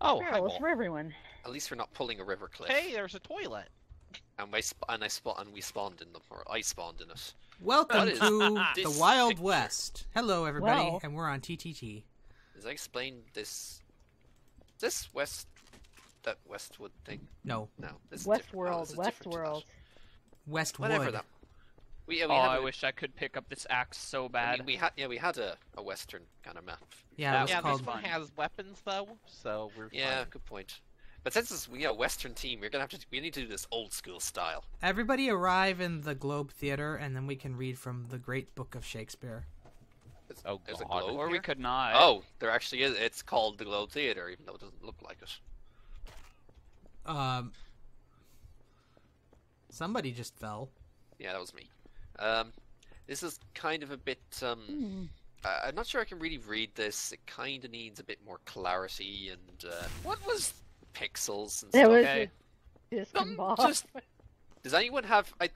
Oh, hi, Barrels for everyone. At least we're not pulling a river cliff. Hey, there's a toilet. And I sp- and I sp- and we spawned in them, or I spawned in it. Welcome to the Wild picture? West. Hello, everybody, Well. and we're on TTT. As I explained this, this west, that Westwood thing. No, No, this is different. Oh, Westworld, this is different to that. Westworld. Westwood. Whatever that. We yeah we oh, have I a- wish I could pick up this axe so I bad. mean, we had yeah we had a, a western kind of map. Yeah, That was yeah, called. this one has weapons though, so we're Yeah, fine. good point. But since it's we a western team, we're gonna have to we need to do this old school style. Everybody arrive in the Globe Theater, and then we can read from the Great Book of Shakespeare. There's, Oh, there's a God. globe or we could not. Oh, there actually is. It's called the Globe Theater, even though it doesn't look like it. Um, somebody just fell. Yeah, that was me. Um, this is kind of a bit. Um. I- I'm not sure I can really read this. It kind of needs a bit more clarity and uh, What was pixels and There stuff. was Okay. a um, just Does anyone have? I'm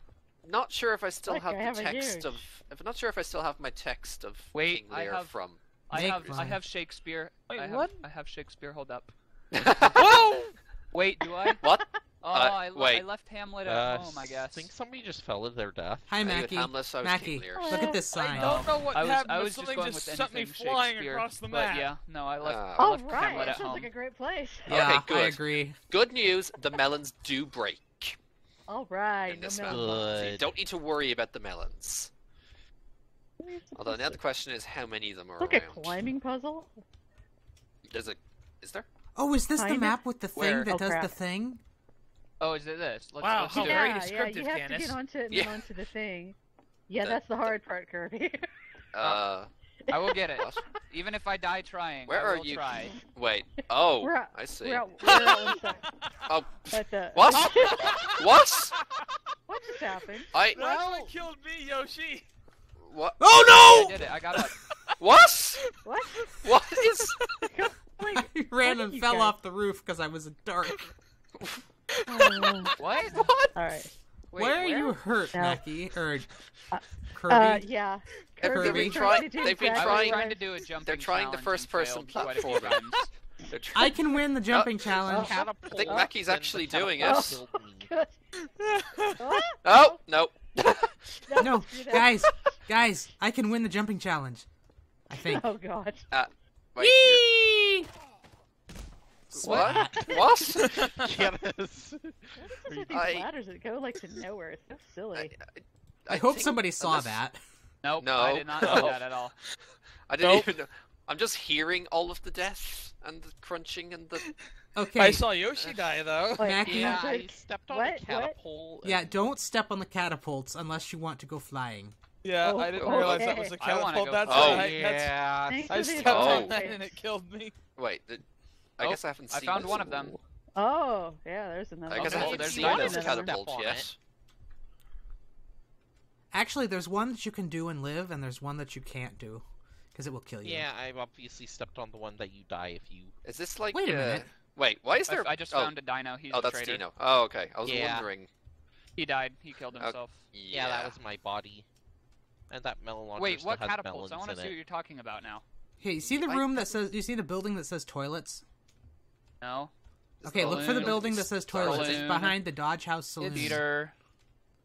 not sure if I still Look, have I the have text huge- of. I'm not sure if I still have my text of Wait, King I Lear have- from. I Make have I have Shakespeare. Wait, I have, what? I have Shakespeare. Hold up. Whoa! Wait, do I? what? Oh, Uh, I, le- I left Hamlet at Uh, home. I guess. think somebody just fell to their death. Hi, Maki. Hamlet? I Maki, King look at this sign. I don't know what I was happened, I was just something going just with sent me flying across the map. but yeah, no, I left. Ah. I All left right, Hamlet that at sounds home. like a great place. Yeah, Okay, I agree. Good news: the melons do break. All right. In no this melon map. box. So you Good. don't need to worry about the melons. What are you Although now the question is how many of them are It's like a climbing puzzle. There's a. Is there? Oh, is this the Kinda. map with the thing Where? that Oh, does the thing? Oh, is it this? Let's, Wow, let's how very it. yeah, yeah, you have to get onto it and Yeah. onto the thing. Yeah, The- that's the the- hard part, Kirby. Uh, I will get it. Even if I die trying, Where I are you? try. wait. Oh, We're out- I see. we're out, we're out one sec. Oh, But, uh, what? what? what just happened? I That's what killed me, Yoshi. what? Oh no! I did it. I got up. What? What? What is? Wait, no! I ran and fell guys- off the roof because I was in dark. Oh, What? What? Alright. Wait, Where are where? you hurt, No. Maki? Or Uh, Kirby? Uh, yeah. They've Kirby been trying- to do they've been I was exactly trying- trying to do a jumping They're trying the first-person failed quite a platformer. times. They're trying. I can win the jumping challenge. Catapult. I think Oh. Maki's actually doing it. killed me. Good. Oh, Oh no. No, guys, guys, I can win the jumping challenge. I think. Oh god. Wait. You're- What? What? Yes. What's with these I- ladders that go like to nowhere? It's so silly. I, hope think somebody saw unless- that. Nope, No. I did not No. that at all. I didn't Nope. even know. I'm just hearing all of the death and the crunching and the. Okay. I saw Yoshi die though. Wait, Maki? Yeah, have I to- stepped on What? a What? catapult. Yeah, don't step on the catapults unless you want to go flying. Yeah, Oh, I didn't okay. realize that was a I wanna catapult. go That's fly. why. Oh, I, that's, yeah. Thanks I for the stepped on Oh. that and it killed me. Wait. The... I Oh, guess I haven't I seen. found one of them. Oh, yeah, there's another I guess Okay, I haven't there's seen one this of them. catapult yet. Actually, there's one that you can do and live, and there's one that you can't do, because it will kill you. Yeah, I've obviously stepped on the one that you die if you. Is this like? Wait a uh, minute. Wait. Why is there? I just oh, found a dino. He's Oh, a that's traitor. Dino. Oh, okay. I was Yeah. wondering. He died. He killed himself. Yeah, that was my body. And that melon launcher Wait, still what has catapults? I want to see it. what you're talking about now. Hey, you see the room that- that says? You see the building that says toilets? No. Is Okay, the look for the building that says toilets. It's behind the Dodge House Saloon. Theater.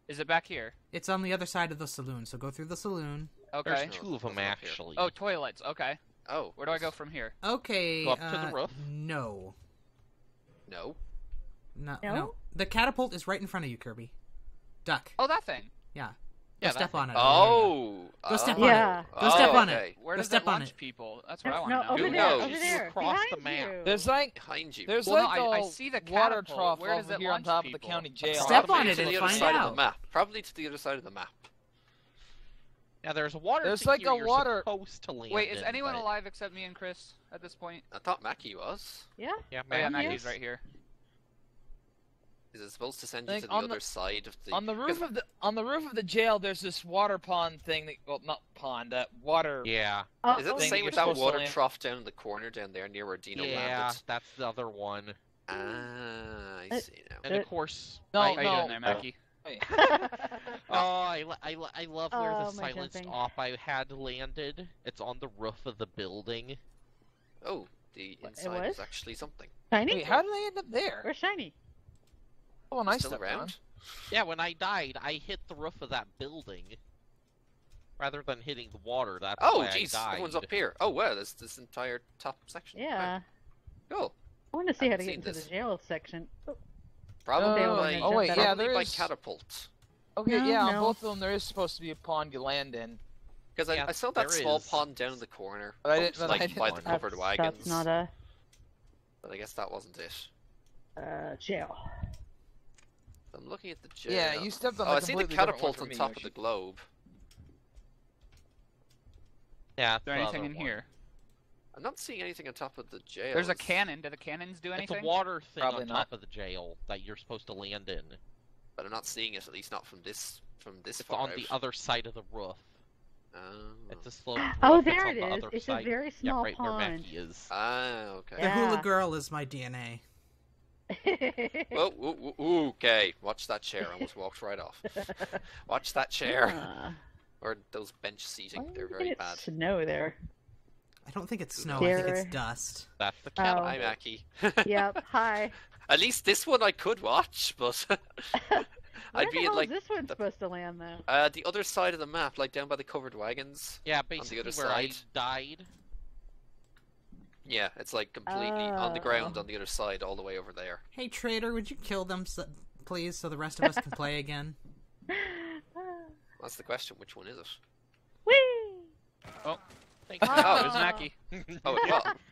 Is it back here? It's on the other side of the saloon, so go through the saloon. Okay. There's two of them nothing up here. actually. Oh, toilets. Okay. Oh. Where do I go from here? Okay. Go up to the uh, roof? No. No. No, No? no. The catapult is right in front of you, Kirby. Duck. Oh, that thing. Yeah. Yeah, step that on it. Oh. Go step oh. on Yeah. it. Go step on it. Where Go does step it on launch it. people? That's what I No, want no, to know. over Who there, knows? over there, Across the behind map. you. There's like Behind you. there's Well, like no, I- a I see the water trough Where does over it here on launch top of the county jail. Step Probably on it to and the other find side of out. the map. Probably to the other side of the map. Yeah, there's a water. There's like a water- supposed to land Wait, is in, anyone but- alive except me and Chris at this point? I thought Maki was. Yeah? Yeah, yeah, Maki's right here. Is it supposed to send you Think to the on other the- side of the? On the roof of the on the roof of the jail, there's this water pond thing. That, well, not pond. That water. Yeah, Oh, Is it the same with that water trough down in the corner down there near where Dino yeah, landed? that's the other one. Ah, I Uh, see now. And Uh, of course, No, I, How you no. doing there, Maki? Wait. oh, I, I, I love where Oh, the silenced jumping. op I had landed. It's on the roof of the building. Oh, the inside was? is actually something. Shiny? Wait, how did I end up there? Where's shiny? Oh, nice Still around? Yeah, when I died, I hit the roof of that building. Rather than hitting the water, that's Oh, why jeez, I died. everyone's up here. Oh, wow, there's this entire top section. Wow, Yeah. Cool. I want to see how to get seen into this. the jail section. Oh, Probably Oh, by, oh, wait, yeah, probably there by is- catapult. Okay, No, yeah, on both of them there is supposed to be a pond you land in. Because I, Yeah, I saw that small is. pond down in the corner. But I didn't- but I didn't by the covered that's, wagons. That's not a But I guess that wasn't it. uh, jail. I'm looking at the jail. Yeah, you stepped on Oh, I see the completely catapult on top of the globe. Yeah, Is there anything in one. here? I'm not seeing anything on top of the jail. There's a cannon. Do the cannons do anything? It's anything? a water thing Probably on not. top of the jail that you're supposed to land in. But I'm not seeing it, at least not from this from this It's far on out. the other side of the roof. Oh. It's a slope. Oh, roof, there it's it on the is. other It's a side. very yeah, small right where pond. Maki is. Ah, okay. The hula girl is my DNA. Whoa, whoa, whoa, whoa, okay. Watch that chair. I almost walked right off. Watch that chair. Ah, Or those bench seating. why They're very it bad. Snow there. I don't think it's Who snow. I think it's dust. That's the Oh. catapult. Hi, Maki. Yep. Hi. At least this one I could watch, but Where I'd the be in hell like is this one's the- supposed to land though? uh, the other side of the map, like down by the covered wagons. Yeah, on the other where I side. died. Yeah, it's like completely on the oh. ground Oh. on the other side, all the way over there. Hey, trader, would you kill them, so, please, so the rest of us can play again? That's the question. Which one is it? Whee! Oh. Thank you. Oh. There's Maki. Oh, well.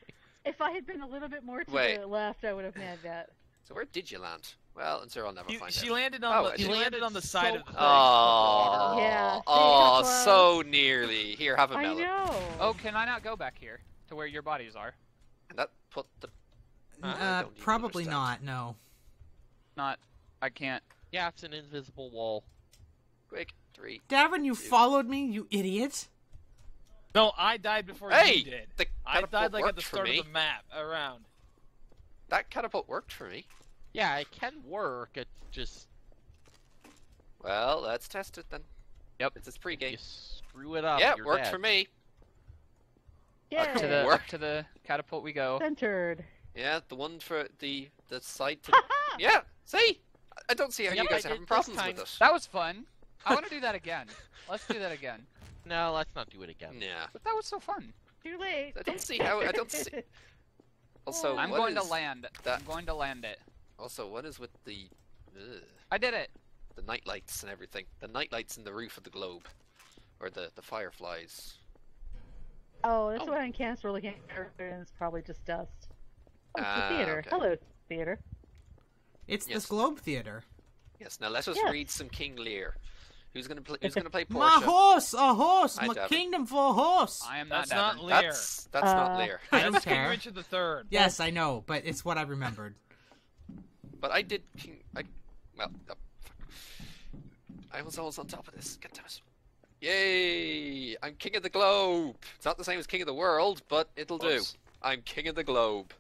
If I had been a little bit more to Wait. the left, I would have had that. So where did you land? Well, and sir, I'll never You- find she out. landed on Oh, the I she did. landed on the So side of the close. thing. Oh, Yeah, oh, so nearly. Here, have a I melon. know. Oh, can I not go back here to where your bodies are? And that put the. I uh, probably understand. not. No. Not. I can't. Yeah, it's an invisible wall. Quick, three. Davin, you Dude. followed me, you idiot. No, I died before Hey, you did. the I died like at the start of the map around. That catapult worked for me. Yeah, it can work. It just Well, let's test it then. Yep. It's this you pregame. screw it up. yeah, you're worked dead. for me. Yay. Up To the Work. up to the catapult we go. Centered. Yeah, the one for the the side to. Yeah, see, I don't see how Yep, you guys are having problems time. with it. That was fun. I want to do that again. Let's do that again. No, let's not do it again. Yeah. But that was so fun. Too late. I don't see how. I don't see. Also, I'm what going to land. that- I'm going to land it. Also, what is with the ugh, I did it. the night lights and everything? The night lights in the roof of the globe, or the the fireflies. Oh, that's Oh. what I can't really looking at, and it's probably just dust. Oh, it's Ah, the theater. okay. Hello, theater. It's Yes. this Globe Theater. Yes. Now let us Yes. read some King Lear. Who's gonna play? Who's gonna play My Portia? horse, a horse, Hi, my Davin. kingdom for a horse. I am not That's not Lear. That's that's not Uh, Lear. I don't That's King care. Richard the Third. Yes, I know, but it's what I remembered. But I did King. I well. fuck. I was always on top of this. God damn it. Yay! I'm King of the Globe. It's not the same as King of the World, but it'll do. I'm King of the Globe.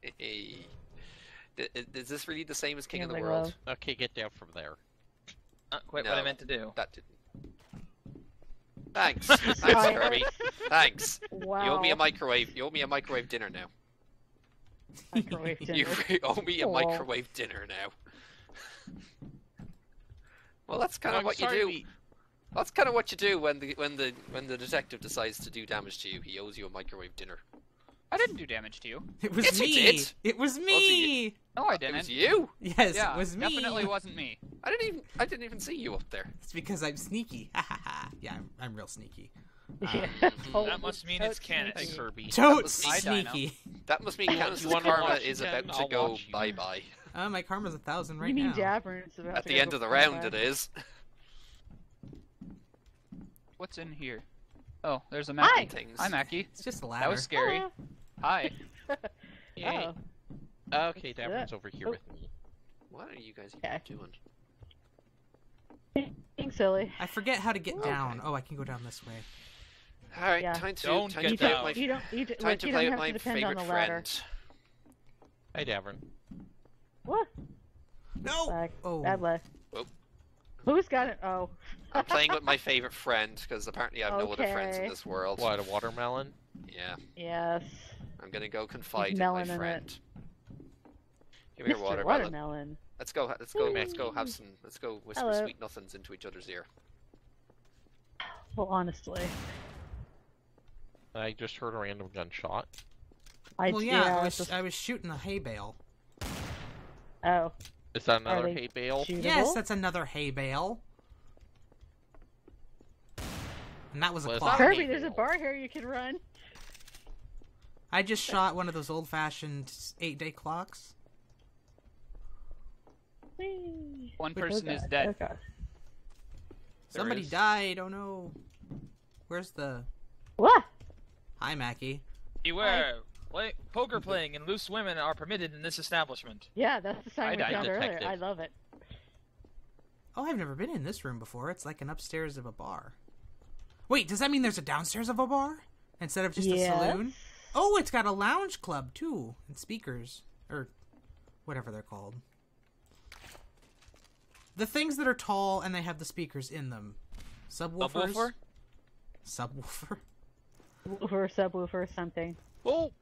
Hey. I- i- Is this really the same as King of the World? Okay, get down from there. Uh, not quite what I meant to do. That didn't. Thanks. Thanks, Kirby. Thanks. Wow. You owe me a microwave. You owe me a microwave dinner now. Microwave dinner. You owe me a Aw. microwave dinner now. well, that's kind of I'm what you do. we- That's kind of what you do when the when the when the detective decides to do damage to you. He owes you a microwave dinner. I didn't do damage to you. It was Yes, you me. did. It was Was it me. No, I didn't. It was you. Yes, yeah, it was me. definitely wasn't me. I didn't even I didn't even see you up there. It's because I'm sneaky. Ha ha ha. Yeah, I'm, I'm real sneaky. Yeah, Mhm. totally That must mean it's totes canon. Kirby. Totes was me, Dino. sneaky. That must mean You want- Canon's karma is about to I'll go bye bye. Uh, my karma's a thousand right you mean now. Davern's about At the end of the round, it is. What's in here? Oh, there's a Hi. Maki. Things. Hi, Maki. It's just a ladder. That was scary. Hello. Hi. Yay. Oh, Okay, What's Davern's that? over here Oh. with me. What are you guys Okay. even doing? being silly. I forget how to get Okay. down. Oh, I can go down this way. All right, Yeah. time to Don't time get to You play with my you don't, you, d- time look, to play don't with my to favorite on the ladder. friend. Hey, Davern. What? No. Bad, Oh. bad luck. Whoop. Who's got it? Oh. I'm playing with my favorite friend because apparently I have no other friends in this world. What, a watermelon? Yeah. Yes. I'm gonna go confide in my melon in it. friend. Give me your Mr. watermelon. Watermelon. Let's go. Let's go. Let's go have some. Let's go whisper Hello. sweet nothings into each other's ear. Well, honestly, I just heard a random gunshot. I well, yeah, I I was just- I was shooting a hay bale. oh, Is that another hay bale? shootable? Yes, that's another hay bale. And that was a Was clock. that- Kirby, there's a bar here you can run. I just shot one of those old-fashioned eight-day clocks. Whee! One Oh, person is dead. Oh Somebody is. died. Oh no. Where's the? What? Hi, Maki. Beware. Play, poker playing and loose women are permitted in this establishment. Yeah, that's the sign I we died. found earlier. I love it. Oh, I've never been in this room before. It's like an upstairs of a bar. Wait, does that mean there's a downstairs of a bar instead of just a saloon? Oh, it's got a lounge club too, and speakers or whatever they're called. The things that are tall and they have the speakers in them. Subwoofers. Subwoofer? Subwoofer. Woofer, subwoofer, something. Oh!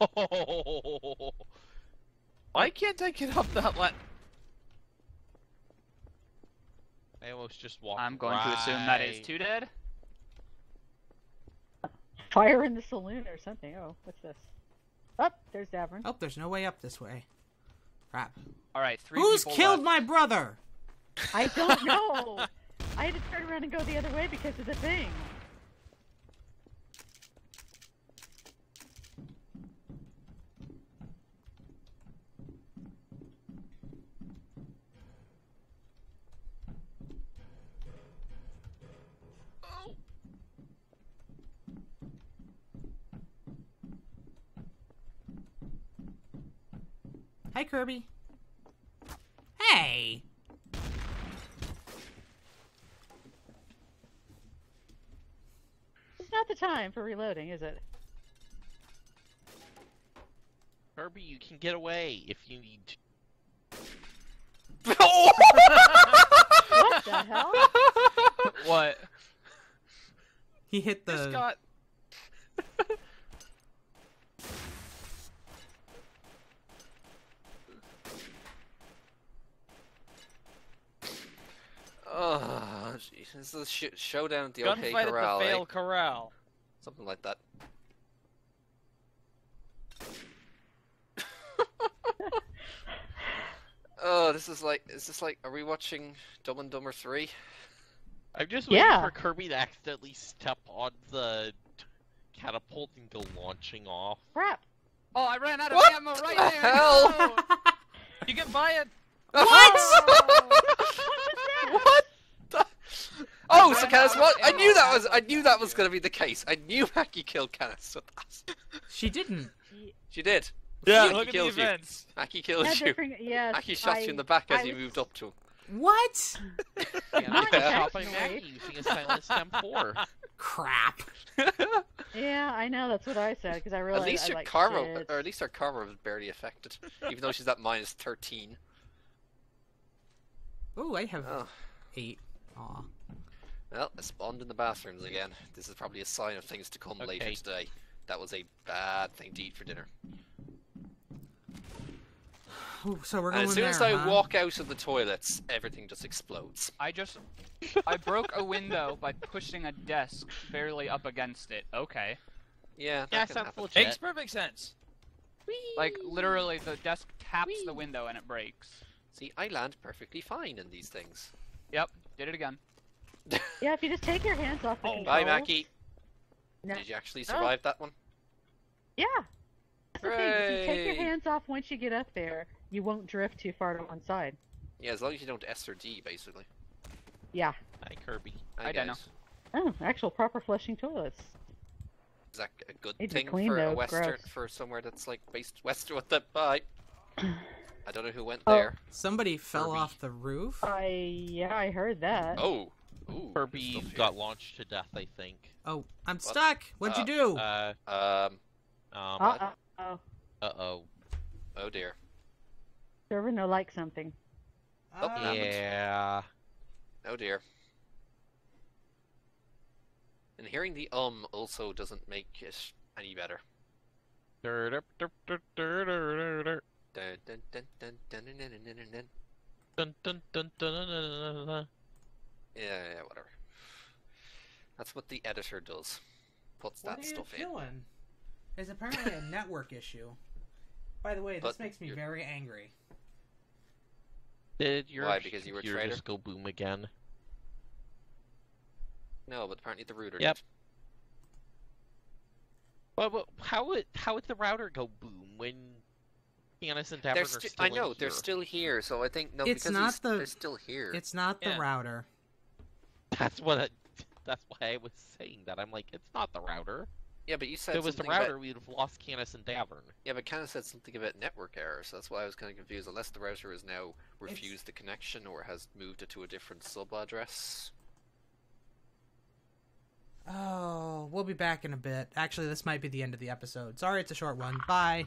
oh. Why can't I get up that la- I almost just walked. I'm going to assume that is right- two dead. Fire in the saloon or something. Oh, what's this? Up there's Davern. Oh, there's no way up this way. Crap. All right, three Who's killed left. my brother? I don't know. I had to turn around and go the other way because of the thing. Hi, Kirby. Hey. It's not the time for reloading, is it? Kirby, you can get away if you need to. What the hell? What? He hit the. Just got Oh, jeez. This is a sh- showdown at the OK gunfight Corral. at the eh? corral. Something like that. oh, this is like, is this like, are we watching Dumb and Dumber 3? I'm just waiting Yeah. for Kirby to accidentally step on the catapult and go launching off. Crap. Oh, I ran out of What ammo right the there. hell? No! You can buy it. what? the- Oh, so Canus, out what? I knew that was, I knew that was going to be the case. I knew Maki killed Canus with that. She didn't. She did. Yeah, Maki look at the killed you. events. Maki killed Yeah, you. different- yes, Maki shot I- you in the back as I you was- moved up to him. What? And Not I shot by intentionally. Maki using a silenced M4. Crap. Yeah, I know. That's what I said because I at realized least I your like karma, shit. or at least her karma was barely affected, even though she's at minus thirteen. Oh, I have Oh, eight. Aw. Well, I spawned in the bathrooms again. This is probably a sign of things to come later today. That was a bad thing to eat for dinner. Ooh, so we're And going as soon there, as I huh? walk out of the toilets, everything just explodes. I just I broke a window by pushing a desk barely up against it. Okay. Yeah, that Yeah, can sounds happen. legit. Makes perfect sense. Like literally the desk taps the window and it breaks. See, I land perfectly fine in these things. Yep, did it again. Yeah, if you just take your hands off the Oh. controls. Bye, Maki. No. Did you actually oh. survive that one? Yeah. That's the thing. If you take your hands off once you get up there, you won't drift too far to one side. Yeah, as long as you don't S or D, basically. Yeah. Hi, Kirby. I I don't guess. Oh, actual proper flushing toilets. Is that a good Need to be thing clean, for a western gross. for somewhere that's like based west what the bye? I don't know who went Oh. there. Somebody fell Kirby. off the roof. I yeah, I heard that. Oh, ooh, Kirby got launched to death, I think. Oh, I'm stuck. What'd Uh, you do? Uh, Um. um, Uh oh. uh-oh. Oh dear. Server no like something. oh, Ah. Yeah. Oh dear. And hearing the um also doesn't make it any better. Editor does. Puts What that are you stuff in. doing? There's apparently a network issue. By the way, this But makes me you're- very angry. Did your Why, because you were a computer traitor? just go boom again? No, but apparently the router Yep. did. But, but how would how would the router go boom when Canus and Davern They're are sti- still I know in they're here? still here, so I think no, It's because not he's- the- they're still here. It's not the Yeah. router. That's what. I, that's why I was saying that. I'm like, it's not the router. Yeah, but you said If it was the router, About, we'd have lost Canus and Davern. yeah, but kind of said something about network error, so that's why I was kind of confused. Unless the router has now refused the connection or has moved it to a different sub address. Oh, we'll be back in a bit. Actually, this might be the end of the episode. Sorry it's a short one. Bye.